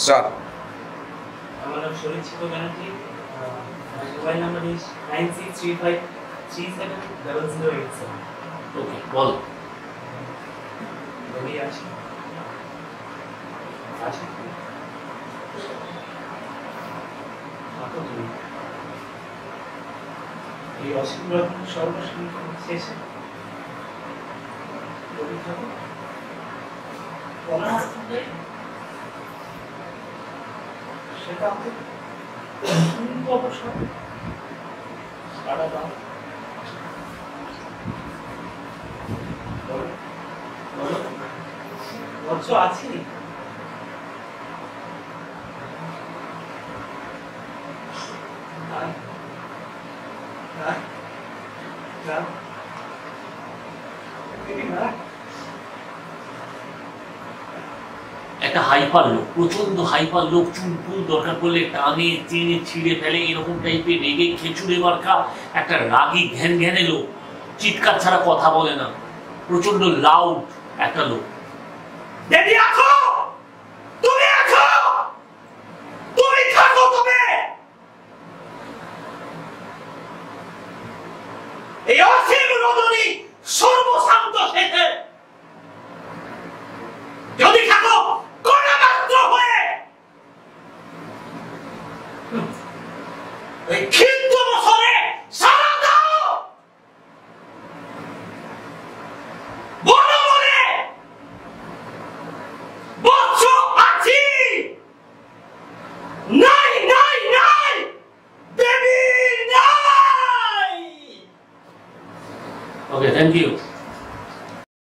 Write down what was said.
Start আমার নাম শরীর ছিল Banerjee. Mobile number is nine six three five three seven double zero eight seven okay বল। রবি আছে আছে এই অসীম রকম সর্বসংখ্য শেষে রবি ঠাকুর। সুন্দর অবসর সারা দাম বলো আছে? না না না না একটা হাইপার লোক প্রচণ্ড হাইপার লোক চুলপুল দরকার পড়লে টানে, টেনে, ছিঁড়ে ফেলে, এরকম টাইপের রেগে খেঁচুড়ে মার্কা একটা রাগি ঘ্যান ঘ্যানে লোক। চিৎকার ছাড়া কথা বলে না। প্রচণ্ড লাউড একটা লোক। সর্বশান্ত শেখে। えキングもそれサラダを。ボロボレボチョアチないないない。ベビーない。OK thank you.